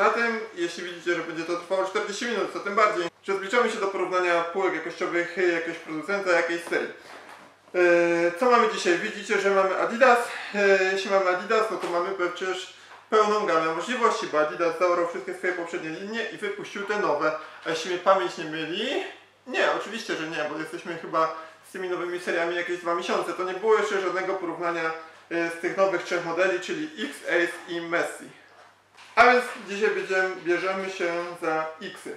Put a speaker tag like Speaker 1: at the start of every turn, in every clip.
Speaker 1: na tym, jeśli widzicie, że będzie to trwało 40 minut, to tym bardziej, że zbliżamy się do porównania półek jakościowych jakiegoś producenta, jakiejś serii. Yy, Co mamy dzisiaj? Widzicie, że mamy Adidas. Yy, Jeśli mamy Adidas, no to mamy przecież pełną gamę możliwości, bo Adidas zaorał wszystkie swoje poprzednie linie i wypuścił te nowe. A jeśli mnie pamięć nie myli, nie, oczywiście, że nie, bo jesteśmy chyba z tymi nowymi seriami jakieś dwa miesiące. To nie było jeszcze żadnego porównania yy, z tych nowych trzech modeli, czyli X, Ace i Messi. A więc dzisiaj będziemy, bierzemy się za Xy.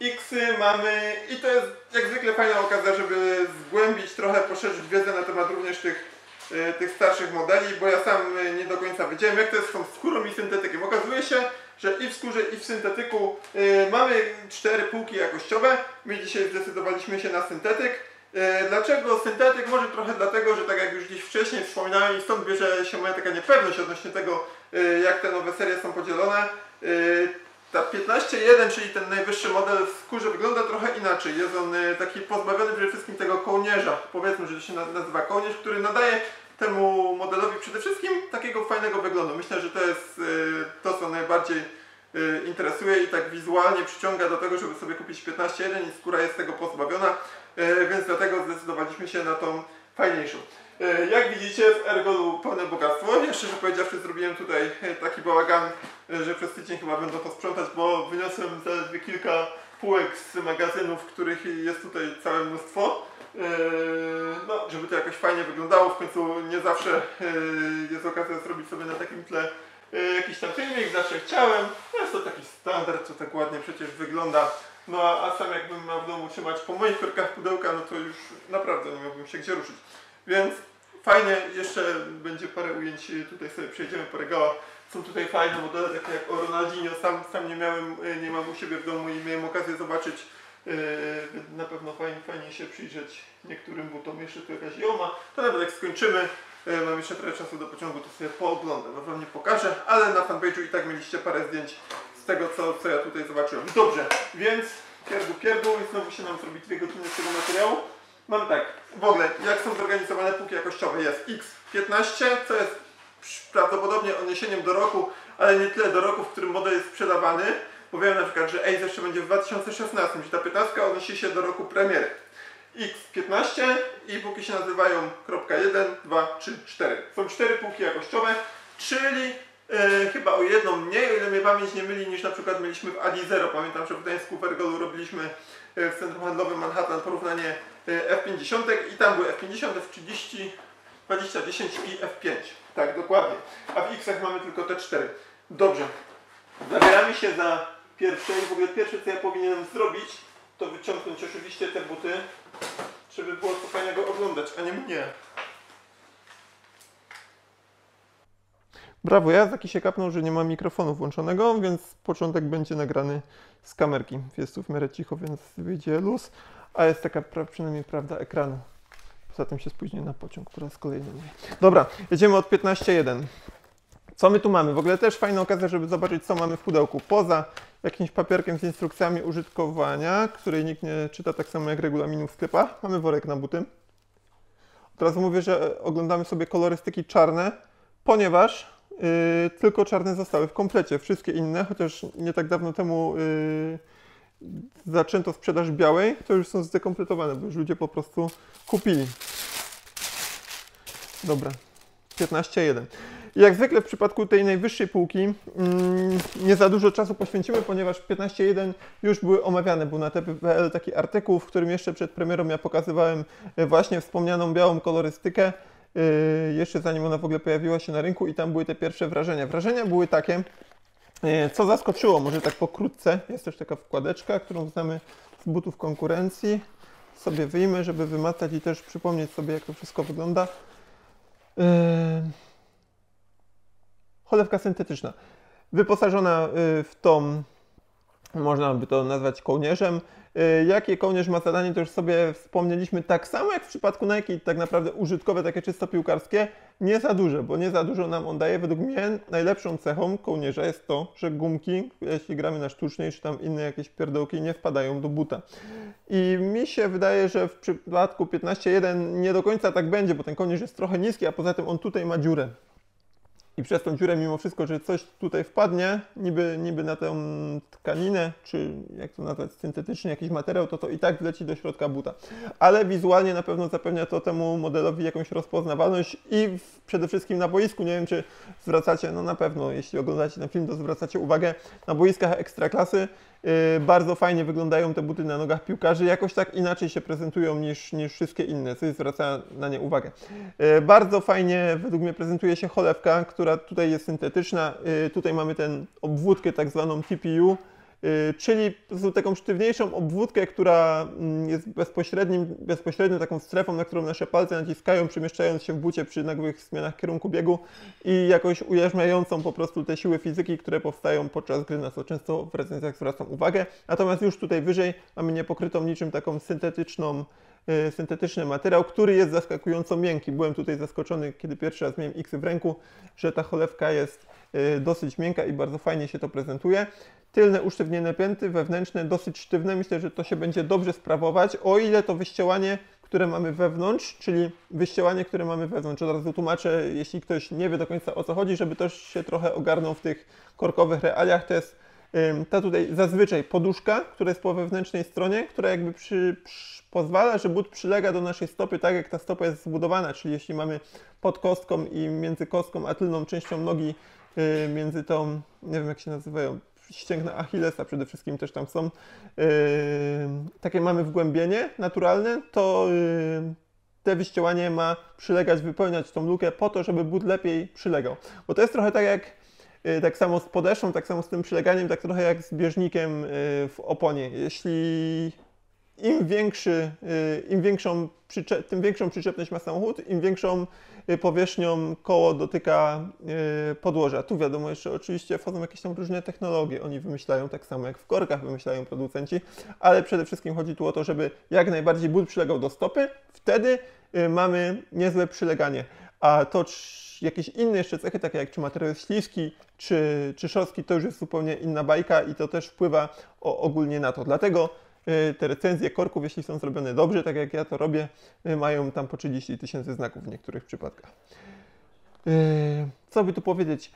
Speaker 1: Xy mamy i to jest jak zwykle fajna okazja, żeby zgłębić trochę, poszerzyć wiedzę na temat również tych, e, tych starszych modeli, bo ja sam e, nie do końca wiedziałem jak to jest z tą skórą i syntetykiem. Okazuje się, że i w skórze i w syntetyku e, mamy cztery półki jakościowe. My dzisiaj zdecydowaliśmy się na syntetyk. E, Dlaczego syntetyk? Może trochę dlatego, że tak jak już gdzieś wcześniej wspominałem i stąd bierze się moja taka niepewność odnośnie tego, e, jak te nowe serie są podzielone. E, Ta 15.1, czyli ten najwyższy model w skórze wygląda trochę inaczej. Jest on taki pozbawiony przede wszystkim tego kołnierza. Powiedzmy, że to się na- nazywa kołnierz, który nadaje temu modelowi przede wszystkim takiego fajnego wyglądu. Myślę, że to jest to, co najbardziej interesuje i tak wizualnie przyciąga do tego, żeby sobie kupić 15.1 i skóra jest tego pozbawiona, więc dlatego zdecydowaliśmy się na tą fajniejszą. E, Jak widzicie w Ergolu pełne bogactwo. Ja szczerze powiedziawszy zrobiłem tutaj e, taki bałagan, e, że przez tydzień chyba będę posprzątać, bo wyniosłem zaledwie kilka półek z magazynów, których jest tutaj całe mnóstwo. E, No, żeby to jakoś fajnie wyglądało, w końcu nie zawsze e, jest okazja zrobić sobie na takim tle e, jakiś tam filmik, zawsze chciałem. No jest to taki standard, co tak ładnie przecież wygląda. No a, sam jakbym miał w domu trzymać po moich korkach pudełka, no to już naprawdę nie miałbym się gdzie ruszyć. Więc fajnie, jeszcze będzie parę ujęć, y, tutaj sobie przejdziemy po regałach. Są tutaj fajne modele, takie jak o Ronaldinho, sam, sam nie miałem, y, nie mam u siebie w domu i miałem okazję zobaczyć. Yy, na pewno fajnie, fajnie się przyjrzeć niektórym butom, jeszcze tu jakaś joma. To nawet jak skończymy, mam jeszcze trochę czasu do pociągu, to sobie pooglądam. No wam nie pokażę, ale na fanpage'u i tak mieliście parę zdjęć z tego, co, co ja tutaj zobaczyłem. Dobrze, więc pierdół, pierdół i znowu się nam zrobi dwie godziny z tego materiału. Mamy tak, w ogóle, jak są zorganizowane półki jakościowe? Jest X15, co jest prawdopodobnie odniesieniem do roku, ale nie tyle do roku, w którym model jest sprzedawany. Bo wiem na przykład, że Ace jeszcze będzie w 2016, czyli ta 15 odnosi się do roku premiery. X15 i półki się nazywają .1, 2, 3, 4. Są cztery półki jakościowe, czyli e, chyba o jedną mniej, o ile mnie pamięć nie myli, niż na przykład mieliśmy w Adi Zero. Pamiętam, że w Gdańsku w Ergolu robiliśmy e, w Centrum Handlowym Manhattan porównanie e, F50 i tam były F50, F30, 20, 10 i F5. Tak, dokładnie. A w X-ach mamy tylko te cztery. Dobrze. Zabieramy się za pierwsze i w ogóle pierwsze co ja powinienem zrobić, to wyciągnąć oczywiście te buty, żeby było co fajnego oglądać, a nie mnie. Brawo, ja taki się kapnął, że nie ma mikrofonu włączonego, więc początek będzie nagrany z kamerki. Jest tu w miarę cicho, więc wyjdzie luz, a jest taka pra- przynajmniej prawda ekranu. Poza tym się spóźnię na pociąg po raz kolejny. Dobra, jedziemy od 15.1. Co my tu mamy? W ogóle też fajna okazja, żeby zobaczyć, co mamy w pudełku. Poza jakimś papierkiem z instrukcjami użytkowania, której nikt nie czyta tak samo jak regulaminu w sklepach, mamy worek na buty. Od razu mówię, że oglądamy sobie kolorystyki czarne, ponieważ tylko czarne zostały w komplecie. Wszystkie inne, chociaż nie tak dawno temu yy, zaczęto sprzedaż białej, to już są zdekompletowane, bo już ludzie po prostu kupili. Dobra, 15.1. I Jak zwykle w przypadku tej najwyższej półki mm, nie za dużo czasu poświęcimy, ponieważ w 15.1 już były omawiane. Był na TPPL taki artykuł, w którym jeszcze przed premierą ja pokazywałem e, właśnie wspomnianą białą kolorystykę, jeszcze zanim ona w ogóle pojawiła się na rynku i tam były te pierwsze wrażenia. Wrażenia były takie, e, co zaskoczyło, może tak pokrótce, jest też taka wkładeczka, którą znamy z butów konkurencji. Sobie wyjmę, żeby wymacać i też przypomnieć sobie, jak to wszystko wygląda. E, Cholewka syntetyczna. Wyposażona w tą można by to nazwać kołnierzem. Y, Jakie kołnierz ma zadanie, to już sobie wspomnieliśmy. Tak samo jak w przypadku Nike, tak naprawdę użytkowe, takie czysto piłkarskie, nie za duże, bo nie za dużo nam on daje. Według mnie najlepszą cechą kołnierza jest to, że gumki, jeśli gramy na sztucznej, czy tam inne jakieś pierdołki, nie wpadają do buta. I mi się wydaje, że w przypadku 15.1 nie do końca tak będzie, bo ten kołnierz jest trochę niski, a poza tym on tutaj ma dziurę. I przez tą dziurę mimo wszystko, że coś tutaj wpadnie, niby, niby na tę tkaninę, czy jak to nazwać, syntetyczny jakiś materiał, to to i tak wleci do środka buta. Ale wizualnie na pewno zapewnia to temu modelowi jakąś rozpoznawalność i przede wszystkim na boisku, nie wiem czy zwracacie, no na pewno, jeśli oglądacie ten film, to zwracacie uwagę, na boiskach ekstraklasy bardzo fajnie wyglądają te buty na nogach piłkarzy, jakoś tak inaczej się prezentują niż, niż wszystkie inne, coś zwraca na nie uwagę. Yy, bardzo fajnie według mnie prezentuje się cholewka, która tutaj jest syntetyczna. Yy, tutaj mamy ten obwódkę tak zwaną TPU, Y, czyli taką sztywniejszą obwódkę, która mm, jest bezpośrednim, bezpośrednią taką strefą, na którą nasze palce naciskają, przemieszczając się w bucie przy nagłych zmianach kierunku biegu i jakoś ujarzmiającą po prostu te siły fizyki, które powstają podczas gry, na co często w recenzjach zwracam uwagę. Natomiast już tutaj wyżej mamy niepokrytą niczym taką syntetyczną y, syntetyczny materiał, który jest zaskakująco miękki. Byłem tutaj zaskoczony, kiedy pierwszy raz miałem X w ręku, że ta cholewka jest y, dosyć miękka i bardzo fajnie się to prezentuje. Tylne usztywnione pięty, wewnętrzne dosyć sztywne. Myślę, że to się będzie dobrze sprawować, o ile to wyścielanie, które mamy wewnątrz, czyli wyścielanie, które mamy wewnątrz. Od razu tłumaczę, jeśli ktoś nie wie do końca o co chodzi, żeby też się trochę ogarnął w tych korkowych realiach. To jest ta tutaj zazwyczaj poduszka, która jest po wewnętrznej stronie, która jakby przy, przy, pozwala, że but przylega do naszej stopy tak, jak ta stopa jest zbudowana, czyli jeśli mamy pod kostką i między kostką a tylną częścią nogi, y, między tą, nie wiem jak się nazywają, ścięgna Achillesa przede wszystkim też tam są. Yy, takie mamy wgłębienie naturalne, to yy, te wyścielanie ma przylegać, wypełniać tą lukę po to, żeby but lepiej przylegał. Bo to jest trochę tak jak tak samo z podeszwą, tak samo z tym przyleganiem, tak trochę jak z bieżnikiem yy, w oponie. Jeśli im większy, y, im większą, tym większą przyczepność ma samochód, im większą y, powierzchnią koło dotyka y, podłoża. Tu wiadomo, jeszcze oczywiście wchodzą jakieś tam różne technologie. Oni wymyślają tak samo jak w korkach wymyślają producenci, ale przede wszystkim chodzi tu o to, żeby jak najbardziej but przylegał do stopy. Wtedy mamy niezłe przyleganie. A to jakieś inne jeszcze cechy, takie jak czy materiał jest śliski, czy, czy szorstki, to już jest zupełnie inna bajka i to też wpływa o, ogólnie na to. Dlatego Y, te recenzje korków, jeśli są zrobione dobrze, tak jak ja to robię, y, mają tam po 30 tysięcy znaków w niektórych przypadkach. Y, co by tu powiedzieć?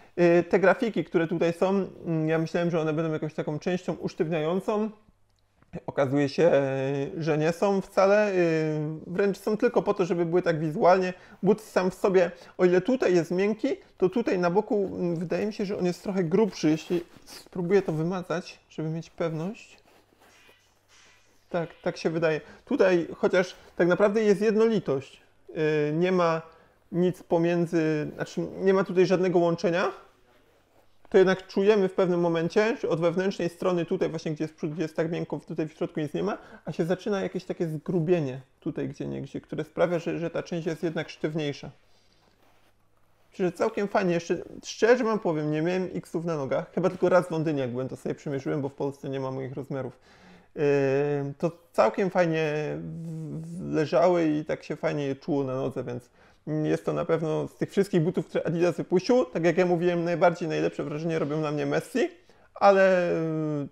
Speaker 1: Te grafiki, które tutaj są, mm, ja myślałem, że one będą jakąś taką częścią usztywniającą. Okazuje się, że nie są wcale, wręcz są tylko po to, żeby były tak wizualnie. But sam w sobie, o ile tutaj jest miękki, to tutaj na boku mm, wydaje mi się, że on jest trochę grubszy. Jeśli spróbuję to wymazać, żeby mieć pewność. Tak, tak się wydaje. Tutaj chociaż tak naprawdę jest jednolitość. Yy, nie ma nic pomiędzy, znaczy nie ma tutaj żadnego łączenia, to jednak czujemy w pewnym momencie, że od wewnętrznej strony tutaj właśnie, gdzie jest gdzie jest tak miękko, tutaj w środku nic nie ma, a się zaczyna jakieś takie zgrubienie tutaj gdzie niegdzie, które sprawia, że, że ta część jest jednak sztywniejsza. Czyli całkiem fajnie. Jeszcze szczerze wam powiem, nie miałem X-ów na nogach. Chyba tylko raz w Londynie, jak byłem, to sobie przymierzyłem, bo w Polsce nie ma moich rozmiarów to całkiem fajnie leżały i tak się fajnie je czuło na nodze, więc jest to na pewno z tych wszystkich butów, które Adidas wypuścił, tak jak ja mówiłem, najbardziej najlepsze wrażenie robią na mnie Messi, ale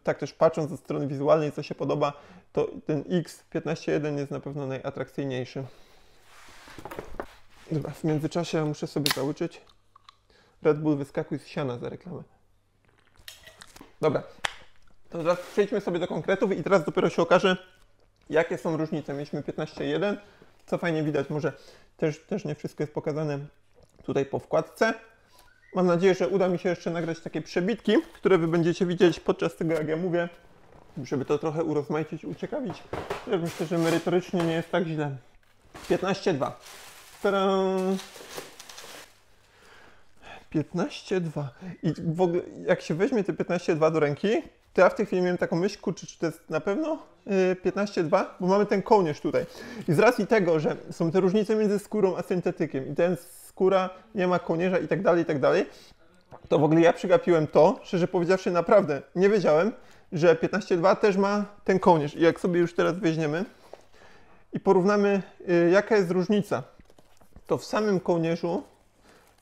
Speaker 1: tak też patrząc ze strony wizualnej, co się podoba, to ten X15.1 jest na pewno najatrakcyjniejszy. Dobra, w międzyczasie muszę sobie załyczyć. Red Bull wyskakuj z siana za reklamę. Dobra, to teraz przejdźmy sobie do konkretów i teraz dopiero się okaże, jakie są różnice. Mieliśmy 15.1, co fajnie widać, może też, też nie wszystko jest pokazane tutaj po wkładce. Mam nadzieję, że uda mi się jeszcze nagrać takie przebitki, które Wy będziecie widzieć podczas tego, jak ja mówię, żeby to trochę urozmaicić, uciekawić. Ja myślę, że merytorycznie nie jest tak źle. 15.2. 15.2. I w ogóle, jak się weźmie te 15.2 do ręki, to ja w tej chwili miałem taką myśl, kurczę, czy to jest na pewno 15.2, y, bo mamy ten kołnierz tutaj. I z racji tego, że są te różnice między skórą a syntetykiem i ten skóra nie ma kołnierza i tak dalej, i tak dalej, to w ogóle ja przegapiłem to, szczerze powiedziawszy naprawdę nie wiedziałem, że 15.2 też ma ten kołnierz. I jak sobie już teraz weźmiemy i porównamy, y, jaka jest różnica, to w samym kołnierzu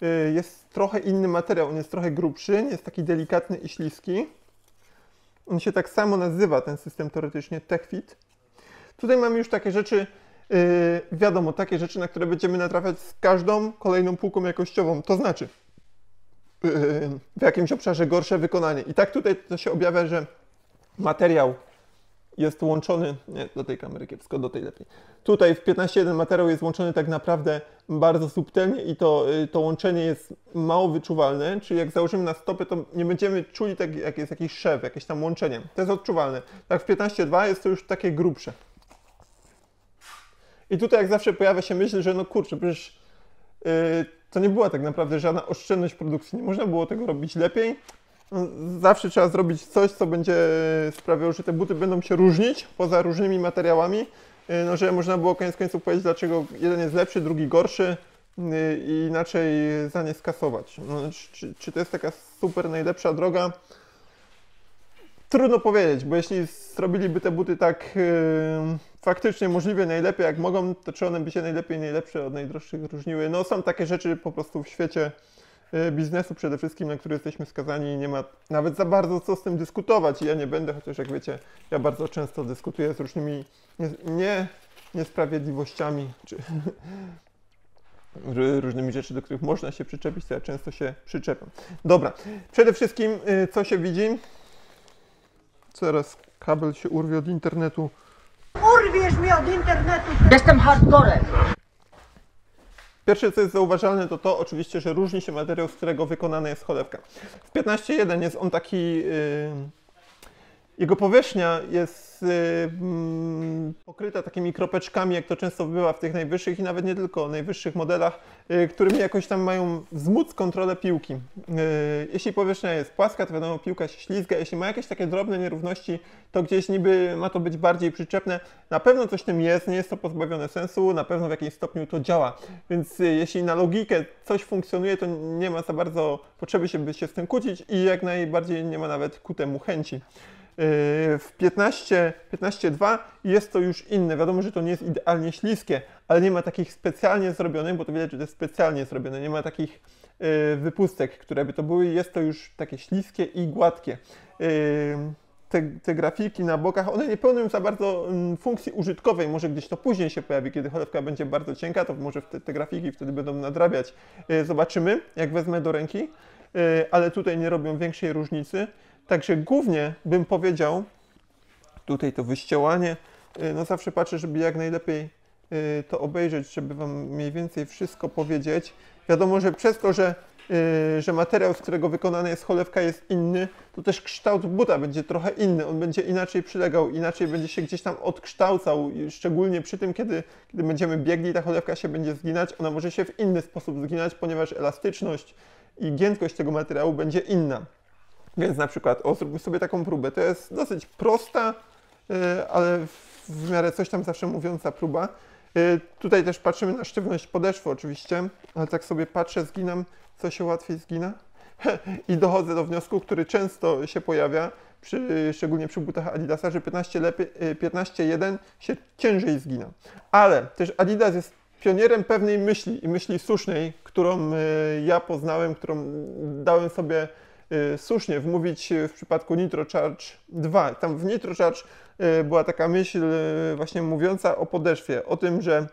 Speaker 1: y, jest trochę inny materiał. On jest trochę grubszy, nie jest taki delikatny i śliski. On się tak samo nazywa, ten system teoretycznie TechFit. Tutaj mamy już takie rzeczy, yy, wiadomo, takie rzeczy, na które będziemy natrafiać z każdą kolejną półką jakościową. To znaczy, yy, w jakimś obszarze gorsze wykonanie. I tak tutaj to się objawia, że materiał jest łączony, nie, do tej kamery kiepsko, do tej lepiej. Tutaj w 15.1 materiał jest łączony tak naprawdę bardzo subtelnie i to, y, to łączenie jest mało wyczuwalne, czyli jak założymy na stopę, to nie będziemy czuli, tak, jak jest jakiś szef, jakieś tam łączenie. To jest odczuwalne. Tak w 15.2 jest to już takie grubsze. I tutaj jak zawsze pojawia się myśl, że no kurczę, przecież yy, to nie była tak naprawdę żadna oszczędność produkcji. Nie można było tego robić lepiej. Zawsze trzeba zrobić coś, co będzie sprawiało, że te buty będą się różnić poza różnymi materiałami. Yy, no, że można było koniec końców powiedzieć, dlaczego jeden jest lepszy, drugi gorszy yy, i inaczej za nie skasować. No, czy, czy to jest taka super najlepsza droga? Trudno powiedzieć, bo jeśli zrobiliby te buty tak yy, faktycznie możliwie najlepiej jak mogą, to czy one by się najlepiej najlepsze od najdroższych różniły? No są takie rzeczy po prostu w świecie biznesu przede wszystkim, na które jesteśmy skazani i nie ma nawet za bardzo co z tym dyskutować i ja nie będę, chociaż jak wiecie, ja bardzo często dyskutuję z różnymi nie, nie, niesprawiedliwościami, czy różnymi rzeczy, do których można się przyczepić, to ja często się przyczepiam. Dobra, przede wszystkim yy, co się widzi? Zaraz kabel się urwie od internetu.
Speaker 2: Urwiesz mi od internetu. Jestem hardcorem.
Speaker 1: Pierwsze, co jest zauważalne, to to oczywiście, że różni się materiał, z którego wykonana jest cholewka. W 15.1 jest on taki... Yy, jego powierzchnia jest yy, mm, pokryta takimi kropeczkami, jak to często bywa w tych najwyższych i nawet nie tylko najwyższych modelach, yy, którymi jakoś tam mają wzmóc kontrolę piłki. Yy, jeśli powierzchnia jest płaska, to wiadomo, piłka się ślizga. Jeśli ma jakieś takie drobne nierówności, to gdzieś niby ma to być bardziej przyczepne. Na pewno coś tym jest, nie jest to pozbawione sensu, na pewno w jakimś stopniu to działa. Więc jeśli na logikę coś funkcjonuje, to nie ma za bardzo potrzeby się, się z tym kłócić i jak najbardziej nie ma nawet ku temu chęci. W 15, 15.2 jest to już inne. Wiadomo, że to nie jest idealnie śliskie, ale nie ma takich specjalnie zrobionych, bo to widać, że to jest specjalnie zrobione. Nie ma takich y, wypustek, które by to były. Jest to już takie śliskie i gładkie. Y, te, te, grafiki na bokach, one nie pełnią za bardzo mm, funkcji użytkowej. Może gdzieś to później się pojawi, kiedy cholewka będzie bardzo cienka, to może te, te grafiki wtedy będą nadrabiać. Y, zobaczymy, jak wezmę do ręki, ale tutaj nie robią większej różnicy. Także głównie bym powiedział, tutaj to wyściełanie, no zawsze patrzę, żeby jak najlepiej to obejrzeć, żeby Wam mniej więcej wszystko powiedzieć. Wiadomo, że przez to, że, że materiał, z którego wykonana jest cholewka jest inny, to też kształt buta będzie trochę inny, on będzie inaczej przylegał, inaczej będzie się gdzieś tam odkształcał, szczególnie przy tym, kiedy, kiedy będziemy biegli, ta cholewka się będzie zginać, ona może się w inny sposób zginać, ponieważ elastyczność i giętkość tego materiału będzie inna. Więc na przykład, o, sobie taką próbę. To jest dosyć prosta, yy, ale w miarę coś tam zawsze mówiąca próba. Yy, tutaj też patrzymy na sztywność podeszwy oczywiście, ale tak sobie patrzę, zginam, co się łatwiej zgina. I dochodzę do wniosku, który często się pojawia, przy, szczególnie przy butach Adidasa, że 15.1 15 się ciężej zgina. Ale też Adidas jest pionierem pewnej myśli i myśli słusznej, którą ja poznałem, którą dałem sobie Y, słusznie wmówić w przypadku Nitro Charge 2. Tam w Nitro Charge y, była taka myśl y, właśnie mówiąca o podeszwie, o tym, że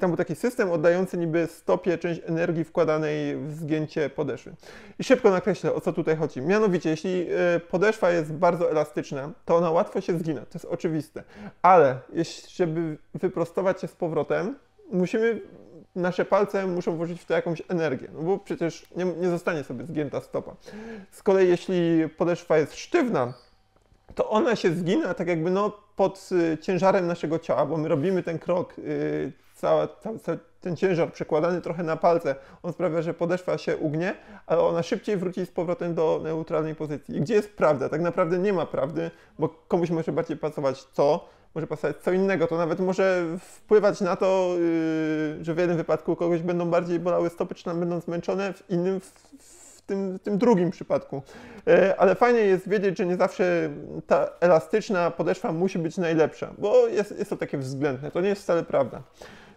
Speaker 1: tam był taki system oddający niby stopie część energii wkładanej w zgięcie podeszwy. I szybko nakreślę, o co tutaj chodzi. Mianowicie, jeśli podeszwa jest bardzo elastyczna, to ona łatwo się zgina, to jest oczywiste. Ale jeśli, żeby wyprostować się z powrotem, musimy nasze palce muszą włożyć w to jakąś energię, no bo przecież nie, nie zostanie sobie zgięta stopa. Z kolei jeśli podeszwa jest sztywna, to ona się zgina tak jakby no pod y, ciężarem naszego ciała, bo my robimy ten krok, y, cały, cały, cały ten ciężar przekładany trochę na palce, on sprawia, że podeszwa się ugnie, ale ona szybciej wróci z powrotem do neutralnej pozycji. I gdzie jest prawda? Tak naprawdę nie ma prawdy, bo komuś może bardziej pasować to, może pasować co innego. To nawet może wpływać na to, yy, że w jednym wypadku kogoś będą bardziej bolały stopy, czy tam będą zmęczone, w innym w, w tym, tym drugim przypadku. E, Ale fajnie jest wiedzieć, że nie zawsze ta elastyczna podeszwa musi być najlepsza, bo jest, jest to takie względne. To nie jest wcale prawda.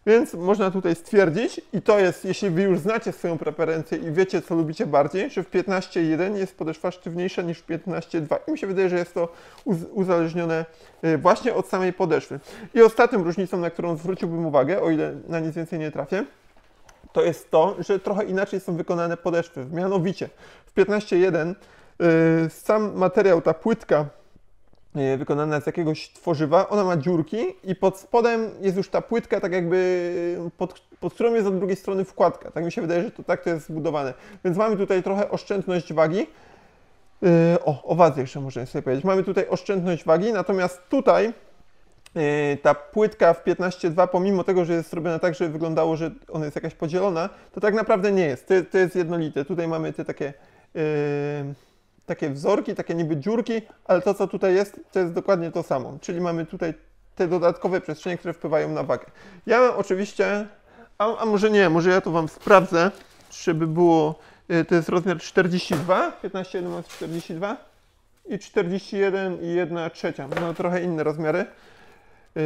Speaker 1: Więc można tutaj stwierdzić, i to jest, jeśli Wy już znacie swoją preferencję i wiecie, co lubicie bardziej, że w 15.1 jest podeszwa sztywniejsza niż w 15.2. I mi się wydaje, że jest to uz- uzależnione y, właśnie od samej podeszwy. I ostatnią różnicą, na którą zwróciłbym uwagę, o ile na nic więcej nie trafię, to jest to, że trochę inaczej są wykonane podeszwy. Mianowicie w 15.1 y, sam materiał, ta płytka wykonana z jakiegoś tworzywa, ona ma dziurki i pod spodem jest już ta płytka, tak jakby y, pod, pod którą jest od drugiej strony wkładka. Tak mi się wydaje, że to tak to jest zbudowane. Więc mamy tutaj trochę oszczędność wagi. Yy, o, o wadze jeszcze możemy sobie powiedzieć. Mamy tutaj oszczędność wagi, natomiast tutaj ta płytka w 15.2, pomimo tego, że jest zrobiona tak, żeby wyglądało, że ona jest jakaś podzielona, to tak naprawdę nie jest. To, to jest jednolite. Tutaj mamy te takie, yy, takie wzorki, takie niby dziurki, ale to, co tutaj jest, to jest dokładnie to samo. Czyli mamy tutaj te dodatkowe przestrzenie, które wpływają na wagę. Ja mam oczywiście, a, a może nie, może ja to Wam sprawdzę, żeby było, yy, to jest rozmiar 42, 15.1 ma 42 i 41 i 1 trzecia. No trochę inne rozmiary. Yy,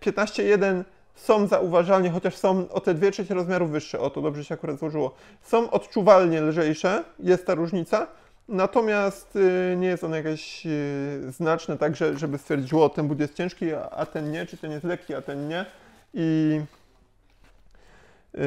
Speaker 1: 15.1 są zauważalnie, chociaż są o te 2 trzecie rozmiaru wyższe, o to dobrze się akurat złożyło, są odczuwalnie lżejsze, jest ta różnica, natomiast yy, nie jest ona jakaś yy, znaczna, tak, że, żeby stwierdzić, o ten but jest ciężki, a, ten nie, czy ten jest lekki, a ten nie. I, yy,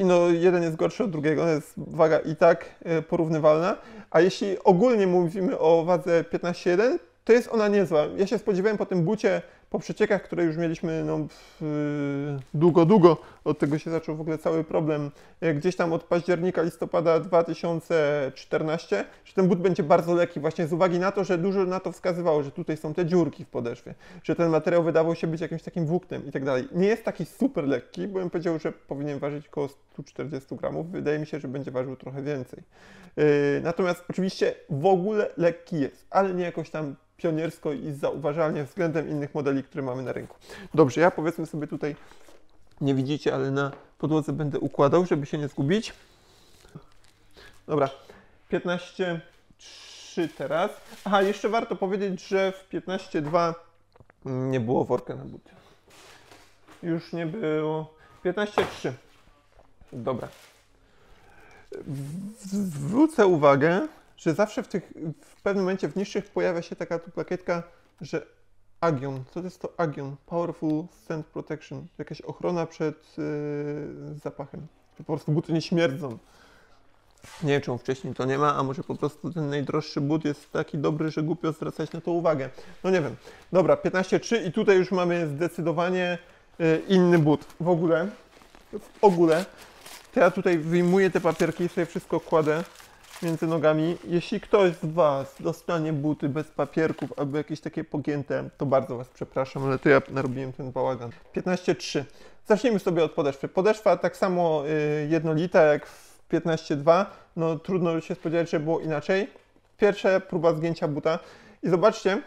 Speaker 1: I no, jeden jest gorszy od drugiego, jest waga i tak porównywalna. A jeśli ogólnie mówimy o wadze 15.1, to jest ona niezła. Ja się spodziewałem po tym bucie, po przeciekach, które już mieliśmy no, w- długo, długo, od tego się zaczął w ogóle cały problem, e, gdzieś tam od października, listopada 2014, że ten but będzie bardzo lekki właśnie z uwagi na to, że dużo na to wskazywało, że tutaj są te dziurki w podeszwie, że ten materiał wydawał się być jakimś takim włóknem i tak dalej. Nie jest taki super lekki, bo bym powiedział, że powinien ważyć około 140 gramów. Wydaje mi się, że będzie ważył trochę więcej. Yy, Natomiast oczywiście w ogóle lekki jest, ale nie jakoś tam pioniersko i zauważalnie względem innych modeli, które mamy na rynku. Dobrze, ja powiedzmy sobie tutaj, nie widzicie, ale na podłodze będę układał, żeby się nie zgubić. Dobra, 15.3 teraz. Aha, jeszcze warto powiedzieć, że w 15.2 nie było worka na buty. Już nie było. 15.3. Dobra. Zwrócę uwagę, że zawsze w tych, w pewnym momencie w niższych pojawia się taka tu plakietka, że Agion, co to jest to Agion? Powerful Scent Protection, jakaś ochrona przed yy, zapachem. Po prostu buty nie śmierdzą. Nie wiem, wcześniej to nie ma, a może po prostu ten najdroższy but jest taki dobry, że głupio zwracać na to uwagę. No nie wiem. Dobra, 15.3 i tutaj już mamy zdecydowanie yy, inny but. W ogóle, w ogóle, to ja tutaj wyjmuję te papierki i sobie wszystko kładę między nogami. Jeśli ktoś z Was dostanie buty bez papierków albo jakieś takie pogięte, to bardzo Was przepraszam, ale to ja narobiłem ten bałagan. 15.3. Zacznijmy sobie od podeszwy. Podeszwa tak samo y, jednolita jak w 15.2. No trudno się spodziewać, że było inaczej. Pierwsza próba zgięcia buta. I zobaczcie,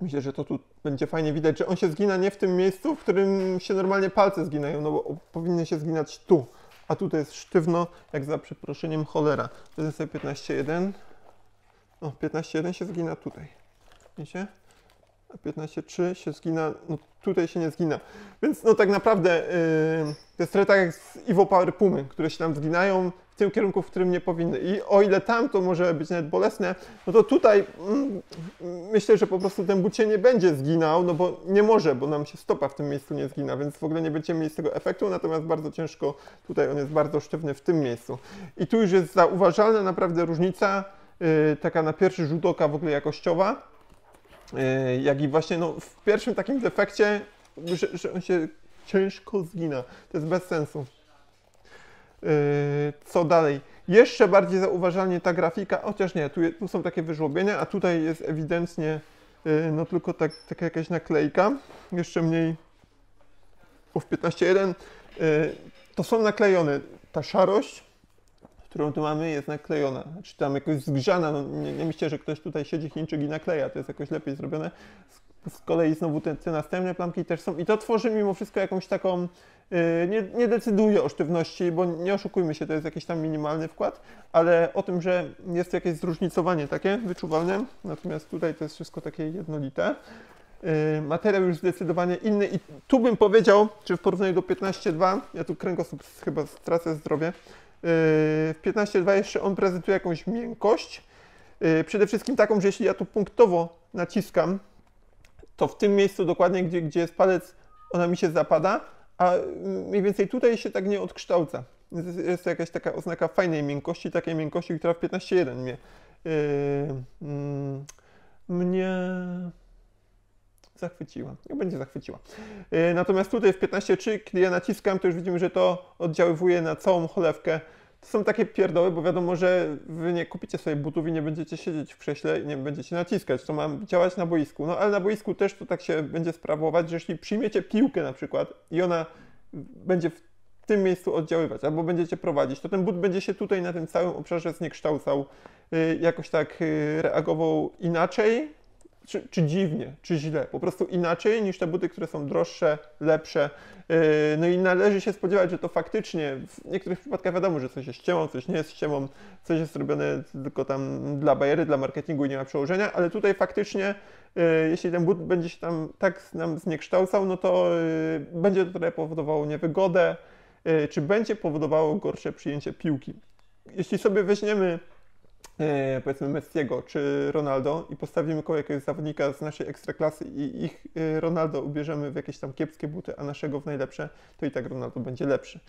Speaker 1: Myślę, że to tu będzie fajnie widać, że on się zgina nie w tym miejscu, w którym się normalnie palce zginają, no bo powinny się zginać tu. A tutaj jest sztywno, jak za przeproszeniem cholera. Jest sobie 15.1. O, 15.1 się zgina tutaj. Widzicie? A 15.3 się zgina, no tutaj się nie zgina. Więc no tak naprawdę yy, to jest trochę tak jak z Evo Power Pumy, które się tam zginają w tym kierunku, w którym nie powinny. I o ile tam to może być nawet bolesne, no to tutaj mm, myślę, że po prostu ten but się nie będzie zginał, no bo nie może, bo nam się stopa w tym miejscu nie zgina, więc w ogóle nie będziemy mieli z tego efektu, natomiast bardzo ciężko, tutaj on jest bardzo sztywny w tym miejscu. I tu już jest zauważalna naprawdę różnica, yy, taka na pierwszy rzut oka w ogóle jakościowa, jak i właśnie no, w pierwszym takim defekcie, że, że on się ciężko zgina. To jest bez sensu. Yy, co dalej? Jeszcze bardziej zauważalnie ta grafika, chociaż nie, tu, tu są takie wyżłobienia, a tutaj jest ewidentnie yy, no tylko tak, taka jakaś naklejka. Jeszcze mniej, w 15.1 yy, to są naklejone. Ta szarość, którą tu mamy, jest naklejona. Znaczy tam jakoś zgrzana. No, nie, nie myślę, że ktoś tutaj siedzi Chińczyk i nakleja. To jest jakoś lepiej zrobione. z kolei znowu te, te następne plamki też są i to tworzy mimo wszystko jakąś taką, yy, nie, nie decyduje o sztywności, bo nie oszukujmy się, to jest jakiś tam minimalny wkład, ale o tym, że jest jakieś zróżnicowanie takie wyczuwalne, natomiast tutaj to jest wszystko takie jednolite. Yy, materiał już zdecydowanie inny i tu bym powiedział, że w porównaniu do 15.2, ja tu kręgosłup chyba stracę zdrowie, w 15.2 jeszcze on prezentuje jakąś miękkość, yy, przede wszystkim taką, że jeśli ja tu punktowo naciskam, to w tym miejscu dokładnie, gdzie, gdzie jest palec, ona mi się zapada, a mniej więcej tutaj się tak nie odkształca. Jest, to jakaś taka oznaka fajnej miękkości, takiej miękkości, która w 15.1 mnie, yy, mnie zachwyciła. Nie będzie zachwyciła. Yy, natomiast tutaj w 15.3, kiedy ja naciskam, to już widzimy, że to oddziaływuje na całą cholewkę. To są takie pierdoły, bo wiadomo, że wy nie kupicie sobie butów i nie będziecie siedzieć w krześle i nie będziecie naciskać. To ma działać na boisku. No ale na boisku też to tak się będzie sprawować, że jeśli przyjmiecie piłkę na przykład i ona będzie w tym miejscu oddziaływać, albo będziecie prowadzić, to ten but będzie się tutaj na tym całym obszarze zniekształcał, yy, jakoś tak yy, reagował inaczej, czy, czy dziwnie, czy źle, po prostu inaczej niż te buty, które są droższe, lepsze. Yy, No i należy się spodziewać, że to faktycznie w niektórych przypadkach wiadomo, że coś jest ściemą, coś nie jest ściemą, coś jest robione tylko tam dla bajery, dla marketingu i nie ma przełożenia, ale tutaj faktycznie, yy, jeśli ten but będzie się tam tak nam zniekształcał, no to yy, będzie to trochę powodowało niewygodę, czy będzie powodowało gorsze przyjęcie piłki. Jeśli sobie weźmiemy e, powiedzmy Messiego czy Ronaldo i postawimy koło jakiegoś zawodnika z naszej ekstraklasy i ich e, Ronaldo ubierzemy w jakieś tam kiepskie buty, a naszego w najlepsze, to i tak Ronaldo będzie lepszy.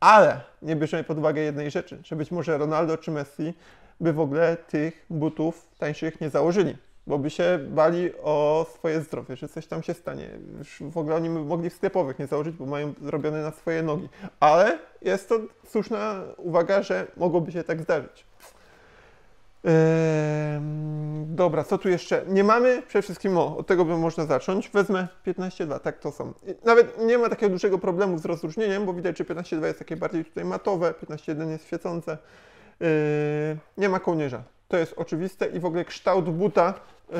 Speaker 1: Ale nie bierzemy pod uwagę jednej rzeczy, że być może Ronaldo czy Messi by w ogóle tych butów tańszych nie założyli, bo by się bali o swoje zdrowie, że coś tam się stanie. Już w ogóle oni by mogli w sklepowych nie założyć, bo mają zrobione na swoje nogi. Ale jest to słuszna uwaga, że mogłoby się tak zdarzyć. Dobra, co tu jeszcze? Nie mamy, przede wszystkim, o, od tego by można zacząć. Wezmę 15.2, tak to są. Nawet nie ma takiego dużego problemu z rozróżnieniem, bo widać, że 15.2 jest takie bardziej tutaj matowe, 15.1 jest świecące. Yy, nie ma kołnierza. To jest oczywiste i w ogóle kształt buta, yy,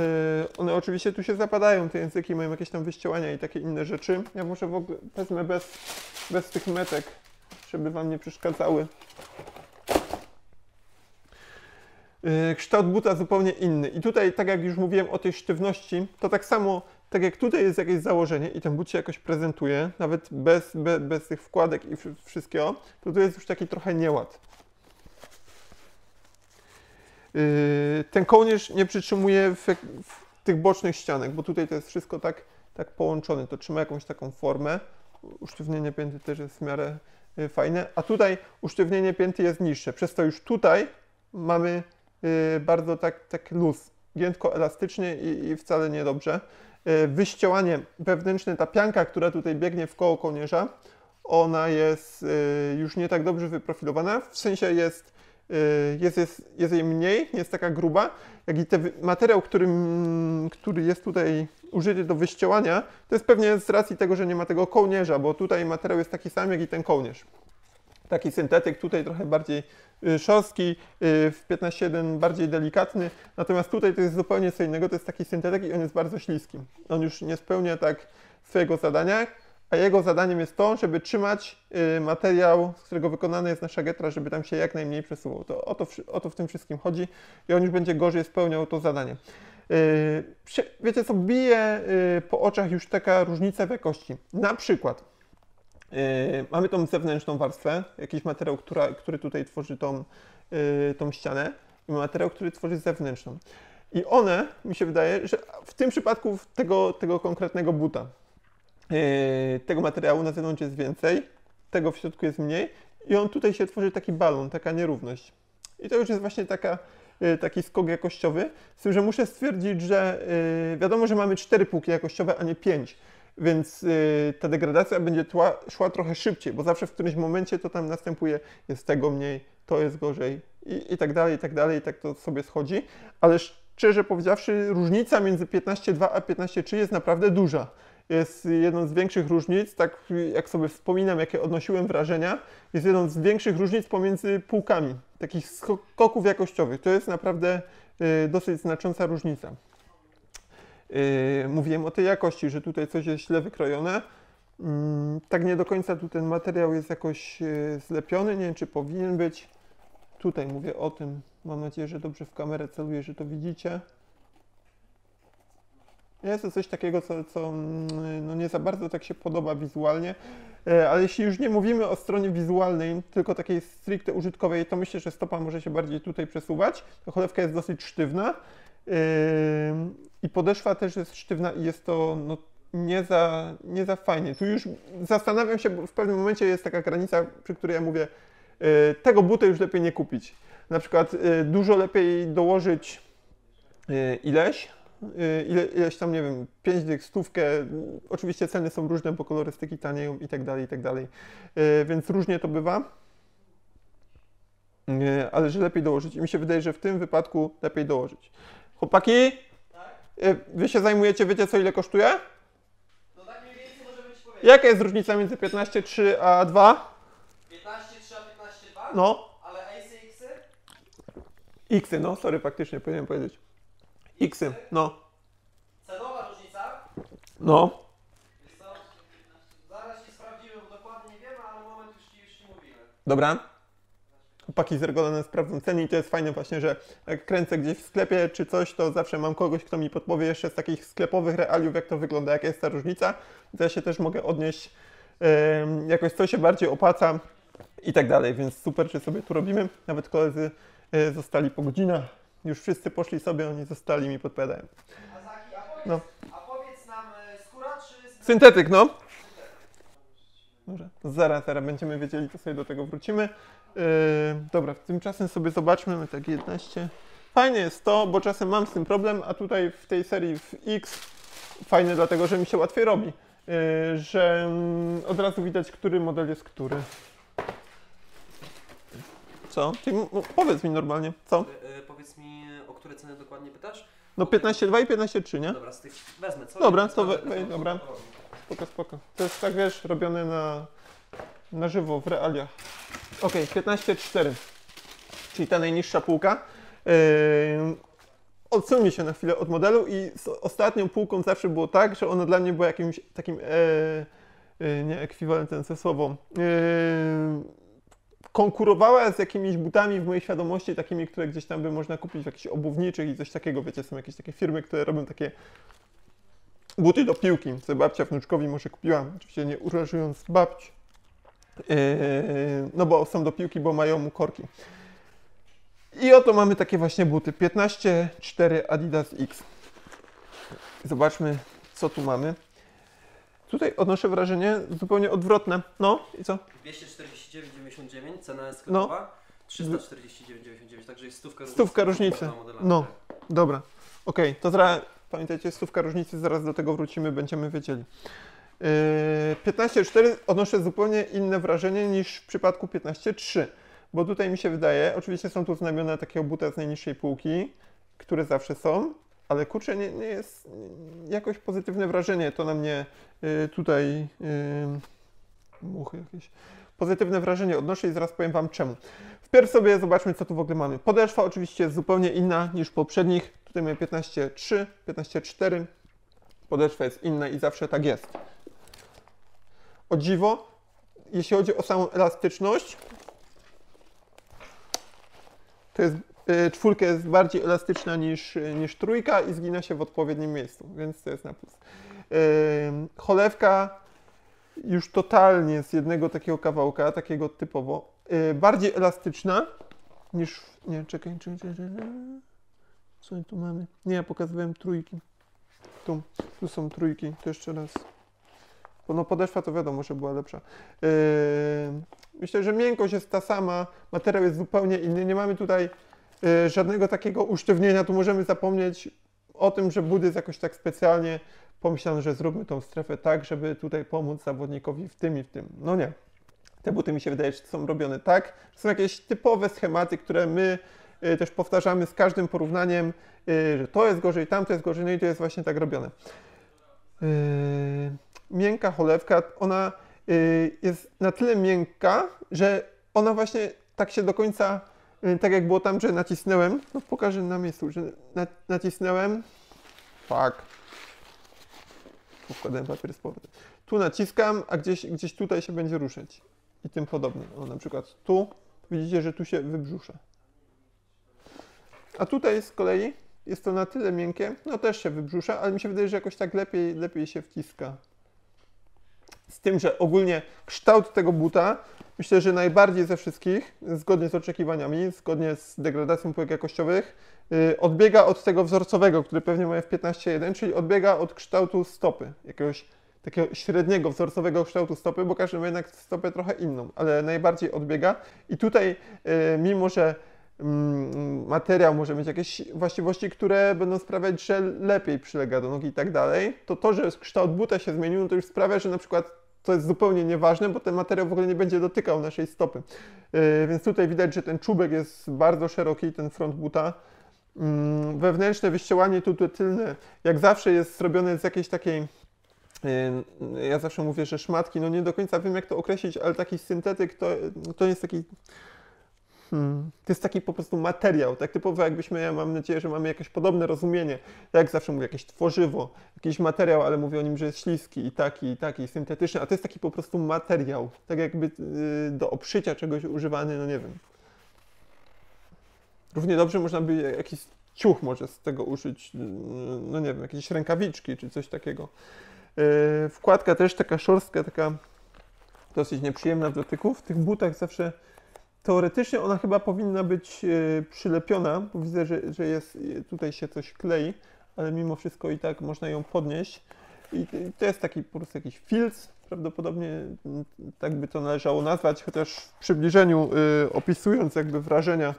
Speaker 1: one oczywiście tu się zapadają, te języki mają jakieś tam wyściełania i takie inne rzeczy. Ja może w ogóle wezmę bez, bez tych metek, żeby Wam nie przeszkadzały. Yy, kształt buta zupełnie inny. I tutaj, tak jak już mówiłem o tej sztywności, to tak samo, tak jak tutaj jest jakieś założenie i ten but się jakoś prezentuje, nawet bez, be, bez tych wkładek i wszy- wszystkiego, to tu jest już taki trochę nieład. Yy, ten kołnierz nie przytrzymuje w, w tych bocznych ścianek, bo tutaj to jest wszystko tak, tak połączone. To trzyma jakąś taką formę. Usztywnienie pięty też jest w miarę yy, fajne, a tutaj usztywnienie pięty jest niższe. Przez to już tutaj mamy bardzo tak, tak luz, giętko elastycznie i, i wcale niedobrze. Yy, wyściołanie wewnętrzne, ta pianka, która tutaj biegnie w koło kołnierza, ona jest yy, już nie tak dobrze wyprofilowana, w sensie jest, jest, jest, jest jej mniej, nie jest taka gruba, jak i ten materiał, który, który jest tutaj użyty do wyściołania, to jest pewnie z racji tego, że nie ma tego kołnierza, bo tutaj materiał jest taki sam, jak i ten kołnierz taki syntetyk, tutaj trochę bardziej y, szorstki, y, w 15.1 bardziej delikatny, natomiast tutaj to jest zupełnie co innego, to jest taki syntetyk i on jest bardzo śliski. On już nie spełnia tak swojego zadania, a jego zadaniem jest to, żeby trzymać y, materiał, z którego wykonana jest nasza getra, żeby tam się jak najmniej przesuwał. To o to, o to w tym wszystkim chodzi i on już będzie gorzej spełniał to zadanie. Wiecie co, bije po oczach już taka różnica w jakości. Na przykład mamy tą zewnętrzną warstwę, jakiś materiał, która, który tutaj tworzy tą, yy, tą ścianę i materiał, który tworzy zewnętrzną. I one, mi się wydaje, że w tym przypadku tego, tego konkretnego buta, yy, tego materiału na zewnątrz jest więcej, tego w środku jest mniej i on tutaj się tworzy taki balon, taka nierówność. I to już jest właśnie taka, taki skok jakościowy, z tym, że muszę stwierdzić, że wiadomo, że mamy cztery półki jakościowe, a nie pięć. Więc y, ta degradacja będzie tła, szła trochę szybciej, bo zawsze w którymś momencie to tam następuje, jest tego mniej, to jest gorzej i, i tak dalej, i tak dalej, i tak to sobie schodzi. Ale szczerze powiedziawszy, różnica między 15.2 a 15.3 jest naprawdę duża. Jest jedną z większych różnic, tak jak sobie wspominam, jakie odnosiłem wrażenia, jest jedną z większych różnic pomiędzy półkami, takich skoków jakościowych. To jest naprawdę y, dosyć znacząca różnica. Yy, mówiłem o tej jakości, że tutaj coś jest źle wykrojone. Mm, tak nie do końca tu ten materiał jest jakoś yy, zlepiony, nie wiem czy powinien być. Tutaj mówię o tym. Mam nadzieję, że dobrze w kamerę celuję, że to widzicie. Jest to coś takiego, co, co mm, no nie za bardzo tak się podoba wizualnie, E, ale jeśli już nie mówimy o stronie wizualnej, tylko takiej stricte użytkowej, to myślę, że stopa może się bardziej tutaj przesuwać. Cholewka jest dosyć sztywna Yy, i podeszwa też jest sztywna i jest to no, nie, za, nie za fajnie. Tu już zastanawiam się, bo w pewnym momencie jest taka granica, przy której ja mówię, yy, tego buta już lepiej nie kupić. Na przykład yy, dużo lepiej dołożyć yy, ileś, ile, ileś tam, nie wiem, 5 dych, stówkę. Oczywiście ceny są różne, bo kolorystyki tanieją i tak dalej, i tak dalej. Więc różnie to bywa. Ale że lepiej dołożyć. I mi się wydaje, że w tym wypadku lepiej dołożyć. Chłopaki? Yy, Wy się zajmujecie, wiecie co ile kosztuje?
Speaker 3: No tak mniej więcej możemy ci powiedzieć.
Speaker 1: Jaka jest różnica między 15,3 a 2?
Speaker 3: 15, 3 a 15, 2?
Speaker 1: No,
Speaker 3: Ale Ace Xy?
Speaker 1: Xy, no, sorry, faktycznie powinienem powiedzieć. Xy, no,
Speaker 3: Cenowa różnica?
Speaker 1: no.
Speaker 3: Zaraz ci sprawdzimy, bo dokładnie nie wiemy, ale moment już ci, już ci mówimy.
Speaker 1: Dobra. Chłopaki z Ergolem sprawdzą ceny i to jest fajne właśnie, że jak kręcę gdzieś w sklepie czy coś, to zawsze mam kogoś, kto mi podpowie jeszcze z takich sklepowych realiów, jak to wygląda, jaka jest ta różnica. Ja się też mogę odnieść jakoś, co się bardziej opłaca i tak dalej, więc super, że sobie tu robimy. Nawet koledzy e, zostali po godzinach. Już wszyscy poszli sobie, oni zostali mi podpowiadają. No.
Speaker 3: e.
Speaker 1: Syntetyk, no. Dobrze, zaraz, zaraz będziemy wiedzieli, to sobie do tego wrócimy. Yy, dobra, tymczasem sobie zobaczmy, my tak 11. Fajnie jest to, bo czasem mam z tym problem, a tutaj w tej serii w X fajne dlatego, że mi się łatwiej robi. Yy, że mm, od razu widać, który model jest który. Co? Ty, m- powiedz mi normalnie, co?
Speaker 3: E, powiedz mi, o które ceny dokładnie pytasz?
Speaker 1: No 15,2 i 15,3, nie?
Speaker 3: Dobra, z tych wezmę, co?
Speaker 1: Dobra, to we- we- dobra. Spoko, spoko. To jest tak, wiesz, robione na, na żywo, w realiach. Ok, 15.4, czyli ta najniższa półka. Yy, odsuńmy się na chwilę od modelu i z ostatnią półką zawsze było tak, że ona dla mnie była jakimś takim, e, e, nie ekwiwalentem, co słowo, e, konkurowała z jakimiś butami w mojej świadomości, takimi, które gdzieś tam by można kupić w jakichś obuwniczych i coś takiego, wiecie, są jakieś takie firmy, które robią takie buty do piłki, co babcia wnuczkowi może kupiła, oczywiście nie urażując babci. Yy, no bo są do piłki, bo mają korki. I oto mamy takie właśnie buty. 15.4 Adidas X. Zobaczmy, co tu mamy. Tutaj odnoszę wrażenie zupełnie odwrotne. No i co?
Speaker 3: 249,99, cena jest sklepowa. 349,99, także jest stówka.
Speaker 1: Stówka różnicy. No, dobra. Okej, to zaraz, pamiętajcie, stówka różnicy, zaraz do tego wrócimy, będziemy wiedzieli. Yy, 15.4 odnoszę zupełnie inne wrażenie niż w przypadku 15.3, bo tutaj mi się wydaje, oczywiście są tu znamiona takiego buta z najniższej półki, które zawsze są, ale kurczę, nie, nie jest jakoś pozytywne wrażenie, to na mnie yy, tutaj yy, muchy jakieś, pozytywne wrażenie odnoszę i zaraz powiem Wam czemu. Wpierw sobie zobaczmy, co tu w ogóle mamy. Podeszwa oczywiście jest zupełnie inna niż poprzednich. Tutaj mamy 15.3, 15.4. Podeszwa jest inna i zawsze tak jest. O dziwo, jeśli chodzi o samą elastyczność, to jest, y, czwórka jest bardziej elastyczna niż, niż trójka i zgina się w odpowiednim miejscu, więc to jest na plus. Cholewka już totalnie z jednego takiego kawałka, takiego typowo, yy, bardziej elastyczna niż, nie, czekaj, czekaj, czekaj, co tu mamy? Nie, ja pokazywałem trójki. Tu, tu są trójki, to jeszcze raz. No podeszwa to wiadomo, że była lepsza. Yy, myślę, że miękkość jest ta sama, materiał jest zupełnie inny, nie mamy tutaj yy, żadnego takiego usztywnienia, tu możemy zapomnieć o tym, że but jest jakoś tak specjalnie pomyślano, że zróbmy tą strefę tak, żeby tutaj pomóc zawodnikowi w tym i w tym. No nie. Te buty mi się wydaje, że są robione tak. Są jakieś typowe schematy, które my y, też powtarzamy z każdym porównaniem, y, że to jest gorzej, tamto jest gorzej, no i to jest właśnie tak robione. Yy, miękka cholewka, ona y, jest na tyle miękka, że ona właśnie tak się do końca, y, tak jak było tam, że nacisnąłem, no pokażę na miejscu, że na, nacisnąłem, tak, tu wkładałem papier powrotem. Tu naciskam, a gdzieś, gdzieś tutaj się będzie ruszać i tym podobnie. O, na przykład tu, widzicie, że tu się wybrzusza. A tutaj z kolei jest to na tyle miękkie, no też się wybrzusza, ale mi się wydaje, że jakoś tak lepiej, lepiej się wciska. Z tym, że ogólnie kształt tego buta, myślę, że najbardziej ze wszystkich, zgodnie z oczekiwaniami, zgodnie z degradacją półek jakościowych, odbiega od tego wzorcowego, który pewnie mają w 15.1, czyli odbiega od kształtu stopy, jakiegoś takiego średniego, wzorcowego kształtu stopy, bo każdy ma jednak stopę trochę inną, ale najbardziej odbiega. I tutaj, yy, mimo że mm, materiał może mieć jakieś właściwości, które będą sprawiać, że lepiej przylega do nogi i tak dalej, to to, że kształt buta się zmienił, no to już sprawia, że na przykład to jest zupełnie nieważne, bo ten materiał w ogóle nie będzie dotykał naszej stopy. Yy, więc tutaj widać, że ten czubek jest bardzo szeroki, ten front buta. Yy, wewnętrzne wyścielanie tu, tu tylne, jak zawsze jest zrobione z jakiejś takiej ja zawsze mówię, że szmatki, no nie do końca wiem jak to określić, ale taki syntetyk to, to jest taki Hmm. To jest taki po prostu materiał, tak typowo jakbyśmy, ja mam nadzieję, że mamy jakieś podobne rozumienie. Jak zawsze mówię, jakieś tworzywo, jakiś materiał, ale mówię o nim, że jest śliski i taki, i taki, syntetyczny, a to jest taki po prostu materiał, tak jakby yy, do obszycia czegoś używany, no nie wiem. Równie dobrze można by jakiś ciuch może z tego użyć, no nie wiem, jakieś rękawiczki czy coś takiego. Yy, wkładka też taka szorstka, taka dosyć nieprzyjemna w dotyku. W tych butach zawsze teoretycznie ona chyba powinna być e, przylepiona, bo widzę, że, że jest, e, tutaj się coś klei, ale mimo wszystko i tak można ją podnieść. I, to jest taki po prostu jakiś filc, prawdopodobnie tak by to należało nazwać, chociaż w przybliżeniu y, opisując jakby wrażenia,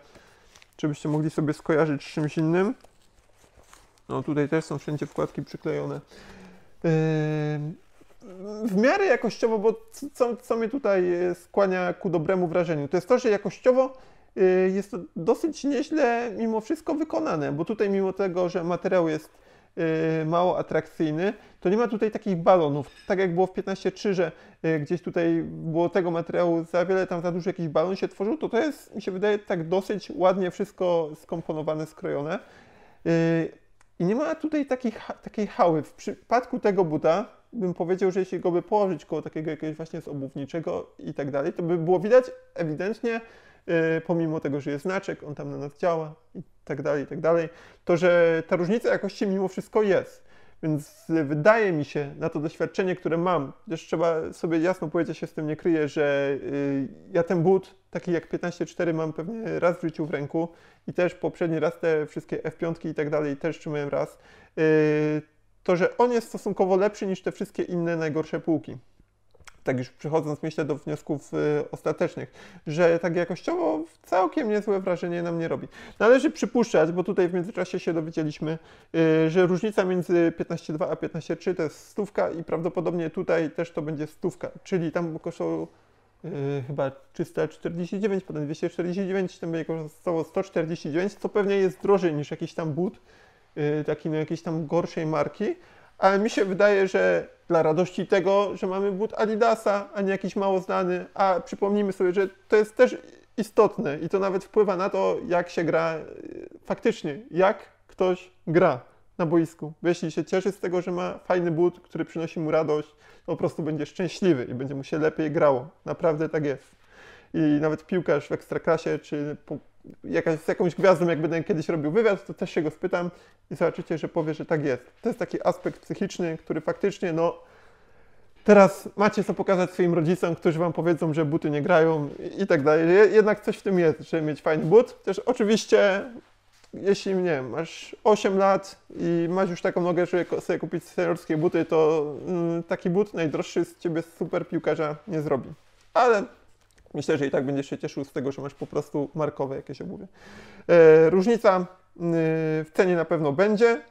Speaker 1: żebyście mogli sobie skojarzyć z czymś innym. No tutaj też są wszędzie wkładki przyklejone. Yy, w miarę jakościowo, bo co, co mnie tutaj e, skłania ku dobremu wrażeniu, to jest to, że jakościowo e, jest to dosyć nieźle mimo wszystko wykonane, bo tutaj mimo tego, że materiał jest mało atrakcyjny, to nie ma tutaj takich balonów, tak jak było w 15.3, że gdzieś tutaj było tego materiału za wiele, tam za dużo jakiś balon się tworzył, to to jest, mi się wydaje, tak dosyć ładnie wszystko skomponowane, skrojone. I nie ma tutaj takich, takiej hały. W przypadku tego buta, bym powiedział, że jeśli go by położyć koło takiego jakiegoś właśnie z obuwniczego i tak dalej, to by było widać ewidentnie, pomimo tego, że jest znaczek, on tam na nas działa i tak dalej, i tak dalej, to że ta różnica jakości mimo wszystko jest. Więc wydaje mi się, na to doświadczenie, które mam, też trzeba sobie jasno powiedzieć, się z tym nie kryję, że yy, ja ten but, taki jak 15.4 mam pewnie raz w życiu w ręku i też poprzedni raz te wszystkie F5 i tak dalej też trzymałem raz. Yy, to, że on jest stosunkowo lepszy niż te wszystkie inne najgorsze półki. Tak już przechodząc, myślę, do wniosków y, ostatecznych, że tak jakościowo całkiem niezłe wrażenie nam nie robi. Należy przypuszczać, bo tutaj w międzyczasie się dowiedzieliśmy, y, że różnica między 15.2 a 15.3 to jest stówka i prawdopodobnie tutaj też to będzie stówka, czyli tam kosztowało y, chyba 349, potem 249, tam będzie kosztowało 149, co pewnie jest drożej niż jakiś tam but, Y, taki no jakiejś tam gorszej marki, ale mi się wydaje, że dla radości tego, że mamy but Adidasa, a nie jakiś mało znany, a przypomnijmy sobie, że to jest też istotne i to nawet wpływa na to, jak się gra y, faktycznie, jak ktoś gra na boisku. Bo jeśli się cieszy z tego, że ma fajny but, który przynosi mu radość, to po prostu będzie szczęśliwy i będzie mu się lepiej grało. Naprawdę tak jest. I nawet piłkarz w ekstraklasie, czy jakaś, z jakąś gwiazdą, jak będę kiedyś robił wywiad, to też się go spytam i zobaczycie, że powie, że tak jest. To jest taki aspekt psychiczny, który faktycznie, no, teraz macie co pokazać swoim rodzicom, którzy wam powiedzą, że buty nie grają i, tak dalej. Jednak coś w tym jest, żeby mieć fajny but. Też oczywiście, jeśli, nie masz 8 lat i masz już taką nogę, żeby sobie kupić seniorskie buty, to mm, taki but najdroższy z ciebie super piłkarza nie zrobi. Ale Myślę, że i tak będziesz się cieszył z tego, że masz po prostu markowe jakieś obuwie. E, różnica y, w cenie na pewno będzie,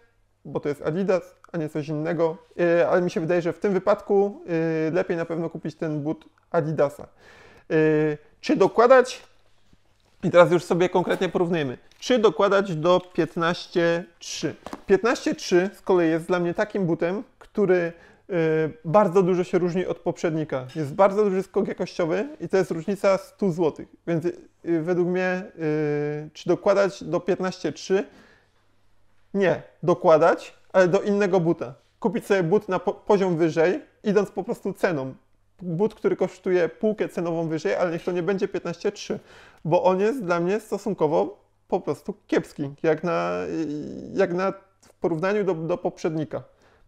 Speaker 1: bo to jest Adidas, a nie coś innego, e, ale mi się wydaje, że w tym wypadku y, lepiej na pewno kupić ten but Adidasa. E, czy dokładać, i teraz już sobie konkretnie porównujemy, czy dokładać do 15.3. 15.3 z kolei jest dla mnie takim butem, który bardzo dużo się różni od poprzednika. Jest bardzo duży skok jakościowy i to jest różnica 100 zł. Więc y, według mnie, y, czy dokładać do 15,3? Nie, dokładać, ale do innego buta. kupić sobie but na po poziom wyżej, idąc po prostu ceną. But, który kosztuje półkę cenową wyżej, ale niech to nie będzie 15,3, bo on jest dla mnie stosunkowo po prostu kiepski, jak na, jak na w porównaniu do, do poprzednika.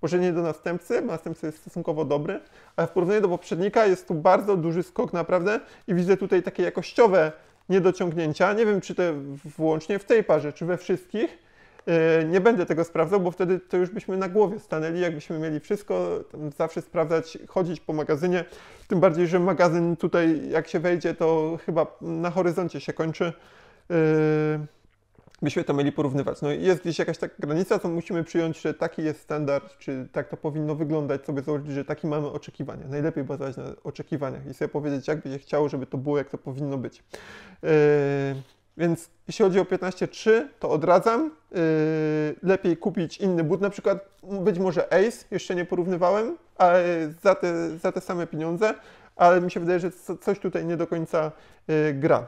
Speaker 1: Może nie do następcy, bo następca jest stosunkowo dobry, ale w porównaniu do poprzednika jest tu bardzo duży skok naprawdę i widzę tutaj takie jakościowe niedociągnięcia. Nie wiem, czy te wyłącznie w tej parze, czy we wszystkich. Yy, Nie będę tego sprawdzał, bo wtedy to już byśmy na głowie stanęli, jakbyśmy mieli wszystko, zawsze sprawdzać, chodzić po magazynie. Tym bardziej, że magazyn tutaj, jak się wejdzie, to chyba na horyzoncie się kończy. Yy, byśmy to mieli porównywać. No jest gdzieś jakaś taka granica, to musimy przyjąć, że taki jest standard, czy tak to powinno wyglądać, sobie założyć, że taki mamy oczekiwania. Najlepiej bazować na oczekiwaniach i sobie powiedzieć, jak by się chciało, żeby to było, jak to powinno być. Yy, więc jeśli chodzi o 15.3, to odradzam. Yy, lepiej kupić inny but, na przykład być może Ace, jeszcze nie porównywałem, ale za te, za te same pieniądze, ale mi się wydaje, że co- coś tutaj nie do końca yy, gra.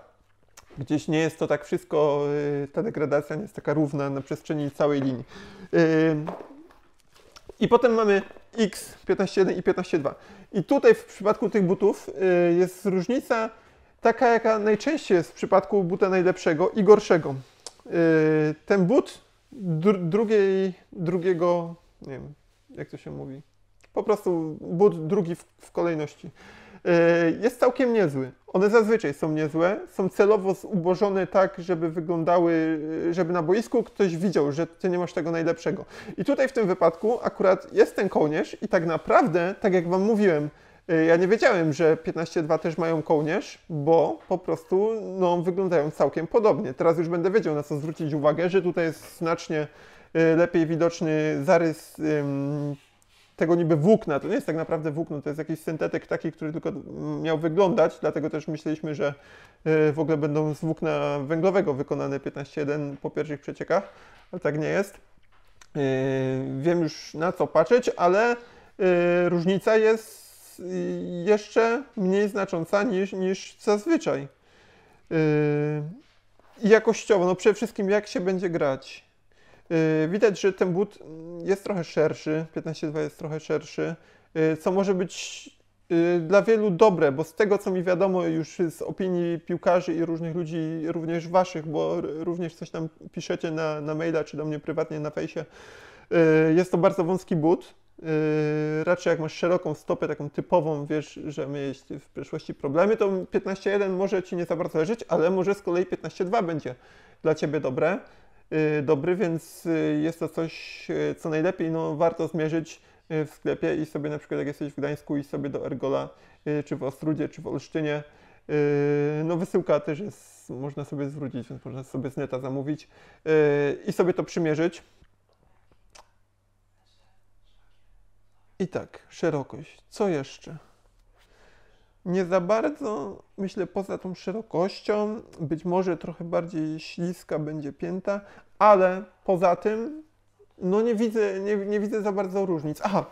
Speaker 1: Gdzieś nie jest to tak wszystko, yy, ta degradacja nie jest taka równa na przestrzeni całej linii. Yy, I potem mamy X 15.1 i 15.2. I tutaj w przypadku tych butów yy, jest różnica taka, jaka najczęściej jest w przypadku buta najlepszego i gorszego. Ten but dr- drugiej, drugiego, nie wiem, jak to się mówi, po prostu but drugi w, w kolejności. Yy, jest całkiem niezły. One zazwyczaj są niezłe, są celowo zubożone tak, żeby wyglądały, yy, żeby na boisku ktoś widział, że ty nie masz tego najlepszego. I tutaj w tym wypadku akurat jest ten kołnierz i tak naprawdę, tak jak wam mówiłem, yy, ja nie wiedziałem, że 15.2 też mają kołnierz, bo po prostu no, wyglądają całkiem podobnie. Teraz już będę wiedział, na co zwrócić uwagę, że tutaj jest znacznie lepiej widoczny zarys tego niby włókna. To nie jest tak naprawdę włókno, to jest jakiś syntetyk taki, który tylko miał wyglądać, dlatego też myśleliśmy, że y, w ogóle będą z włókna węglowego wykonane 15.1 po pierwszych przeciekach, ale tak nie jest. Y, Wiem już na co patrzeć, ale y, różnica jest jeszcze mniej znacząca niż, niż zazwyczaj. Jakościowo, no przede wszystkim jak się będzie grać. Yy, Widać, że ten but jest trochę szerszy, 15.2 jest trochę szerszy, yy, co może być yy, dla wielu dobre, bo z tego co mi wiadomo już z opinii piłkarzy i różnych ludzi, również waszych, bo również coś tam piszecie na, na maila czy do mnie prywatnie na fejsie, jest to bardzo wąski but. Raczej jak masz szeroką stopę, taką typową, wiesz, że miałeś w przeszłości problemy, to 15.1 może ci nie za bardzo leżeć, ale może z kolei 15.2 będzie dla ciebie dobre y, dobry, więc y, jest to coś, y, co najlepiej no, warto zmierzyć y, w sklepie i sobie na przykład jak jesteś w Gdańsku i sobie do Ergola, y, czy w Ostrudzie, czy w Olsztynie, y, no wysyłka też jest, można sobie zwrócić, więc można sobie z neta zamówić y, i sobie to przymierzyć. I tak, szerokość. Co jeszcze? Nie za bardzo, myślę, poza tą szerokością, być może trochę bardziej śliska będzie pięta, ale poza tym, no nie widzę, nie, nie widzę za bardzo różnic. Aha,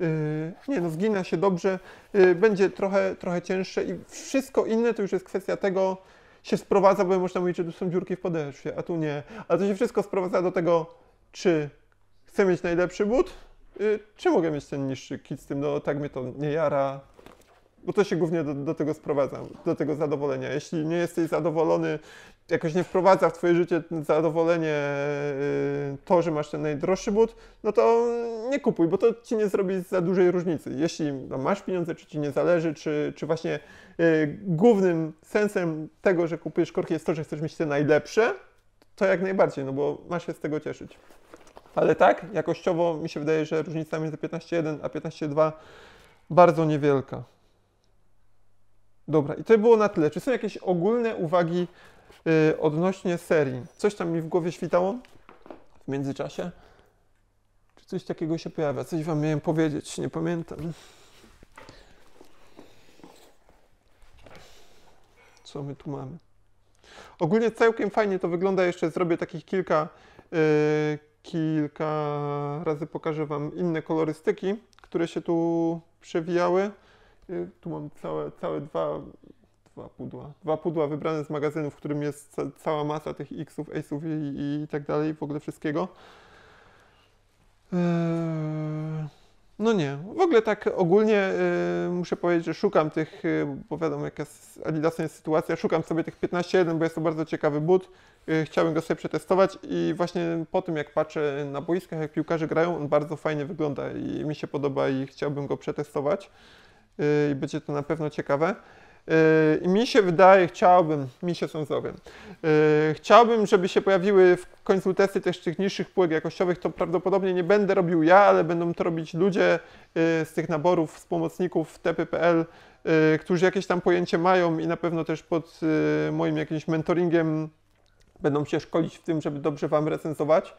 Speaker 1: yy, nie no, zgina się dobrze, yy, będzie trochę, trochę cięższe i wszystko inne to już jest kwestia tego, się sprowadza, bo można mówić, że tu są dziurki w podeszwie, a tu nie. Ale to się wszystko sprowadza do tego, czy chcę mieć najlepszy but, yy, czy mogę mieć ten niższy kit z tym, no tak mnie to nie jara, bo to się głównie do, do tego sprowadza, do tego zadowolenia. Jeśli nie jesteś zadowolony, jakoś nie wprowadza w twoje życie zadowolenie yy, to, że masz ten najdroższy but, no to nie kupuj, bo to ci nie zrobi za dużej różnicy. Jeśli no, masz pieniądze, czy ci nie zależy, czy, czy właśnie yy, głównym sensem tego, że kupujesz korki jest to, że chcesz mieć te najlepsze, to jak najbardziej, no bo masz się z tego cieszyć. Ale tak, jakościowo mi się wydaje, że różnica między 15.1 a 15.2 bardzo niewielka. Dobra, i to było na tyle. Czy są jakieś ogólne uwagi y, odnośnie serii? Coś tam mi w głowie świtało w międzyczasie? Czy coś takiego się pojawia? Coś wam miałem powiedzieć, nie pamiętam. Co my tu mamy? Ogólnie całkiem fajnie to wygląda. Jeszcze zrobię takich kilka, y, kilka razy pokażę wam inne kolorystyki, które się tu przewijały. Y, Tu mam całe, całe dwa, dwa pudła. Dwa pudła wybrane z magazynu, w którym jest ca cała masa tych X-ów, Ace'ów i, i tak dalej, w ogóle wszystkiego. Eee, No nie, w ogóle tak ogólnie e, muszę powiedzieć, że szukam tych, e, bo wiadomo jaka jest sytuacja, szukam sobie tych 15.1, bo jest to bardzo ciekawy but. E, Chciałem go sobie przetestować i właśnie po tym jak patrzę na boiskach, jak piłkarze grają, on bardzo fajnie wygląda i mi się podoba i chciałbym go przetestować. E, I będzie to na pewno ciekawe. E, I mi się wydaje, chciałbym, mi się są zdrowiem, e, chciałbym, żeby się pojawiły w końcu testy też tych niższych półek jakościowych, to prawdopodobnie nie będę robił ja, ale będą to robić ludzie e, z tych naborów, z pomocników TP.pl, którzy jakieś tam pojęcie mają i na pewno też pod moim jakimś mentoringiem będą się szkolić w tym, żeby dobrze Wam recenzować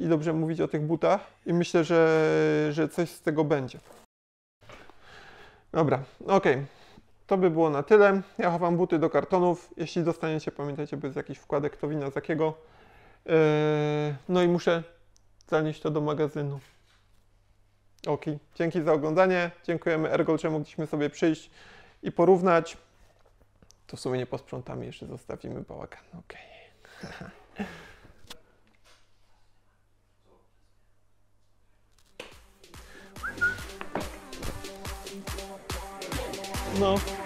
Speaker 1: i dobrze mówić o tych butach i myślę, że, że coś z tego będzie. Dobra, okej. To by było na tyle. Ja chowam buty do kartonów. Jeśli dostaniecie, pamiętajcie, bez jakiś wkładek to wina z. Eee, no i muszę zanieść to do magazynu. Ok, dzięki za oglądanie. Dziękujemy Ergol, że mogliśmy sobie przyjść i porównać. To w sumie nie posprzątamy, jeszcze zostawimy bałagan. Ok. No.
Speaker 4: não.